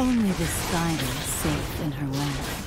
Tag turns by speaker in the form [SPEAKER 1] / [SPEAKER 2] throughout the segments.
[SPEAKER 1] Only the spider is safe in her web.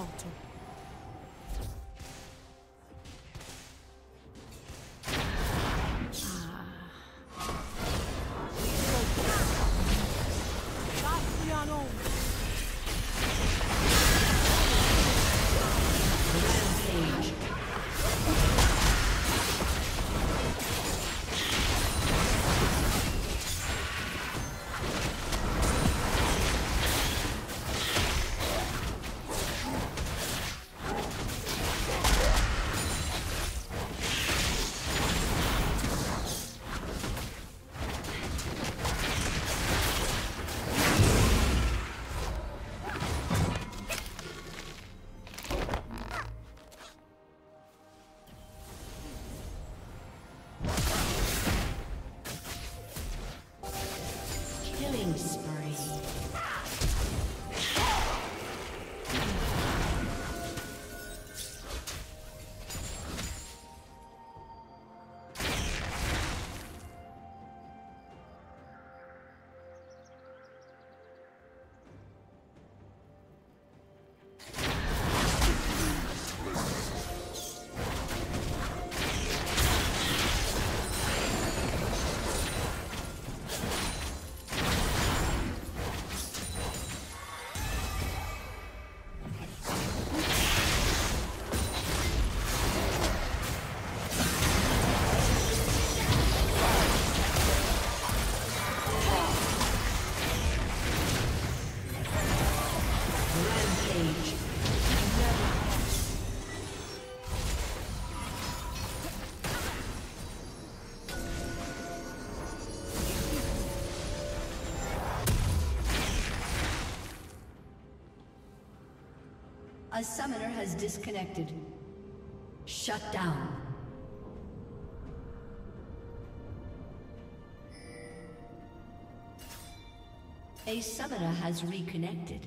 [SPEAKER 2] Never
[SPEAKER 1] A summoner has disconnected. Shut down. A summoner has reconnected.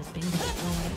[SPEAKER 1] has been destroyed.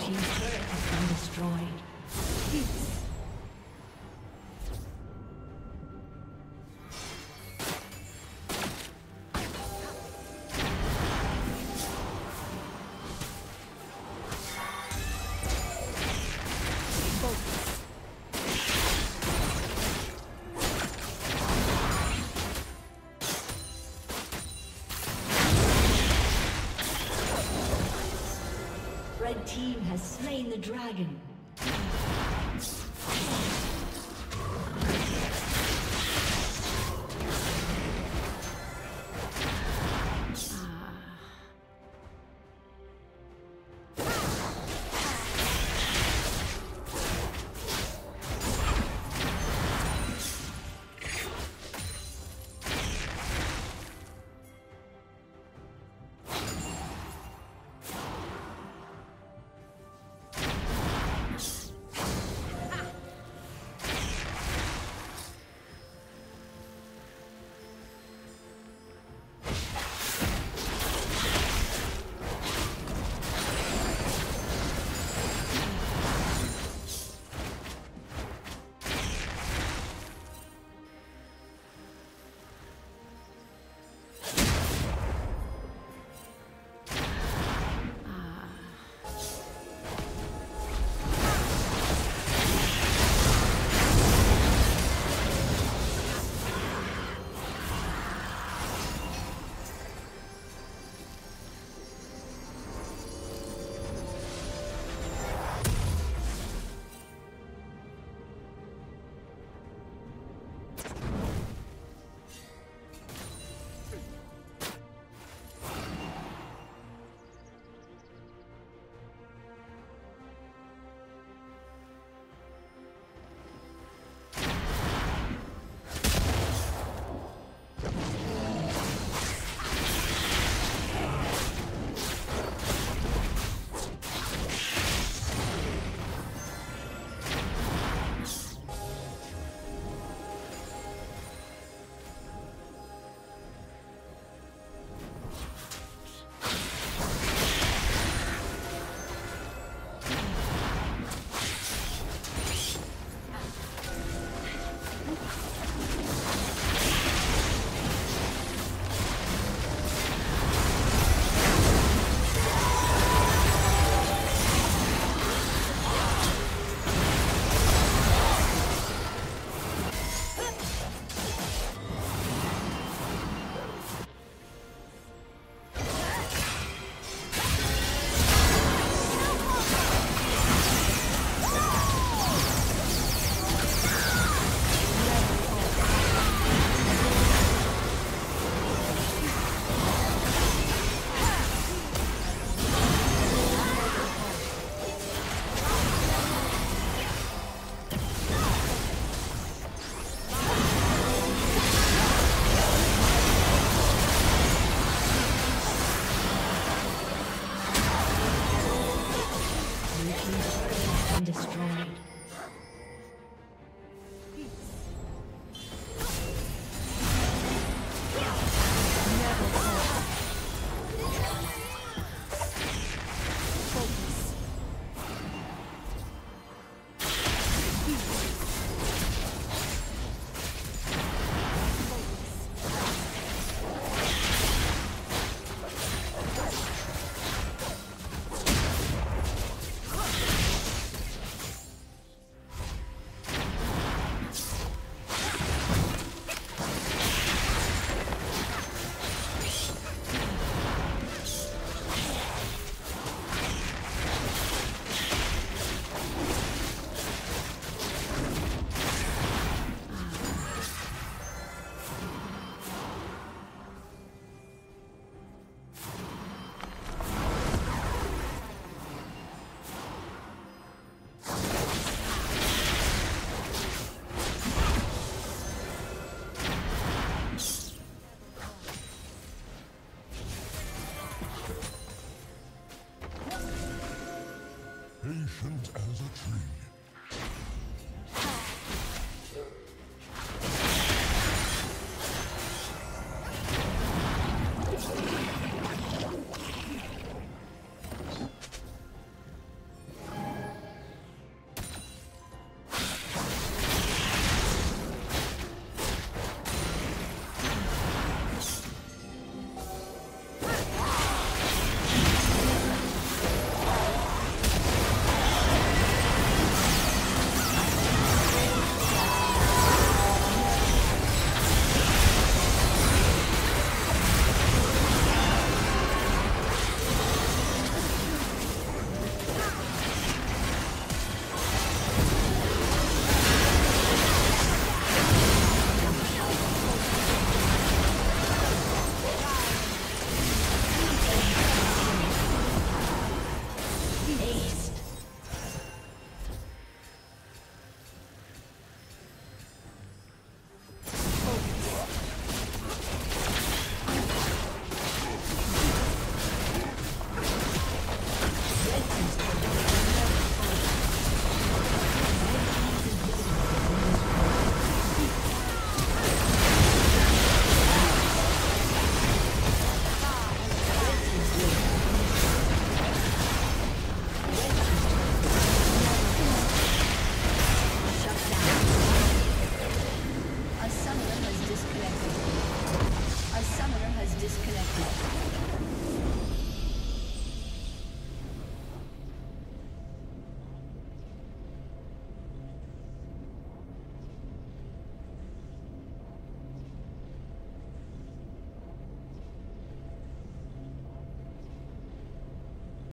[SPEAKER 1] team's slain the dragon.